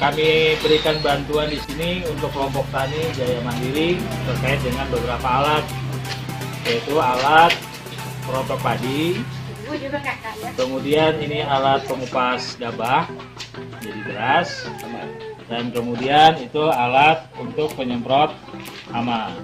kami berikan bantuan di sini untuk kelompok tani Jaya Mandiri terkait dengan beberapa alat yaitu alat perotok padi, kemudian ini alat pengupas gabah jadi beras, dan kemudian itu alat untuk penyemprot hama.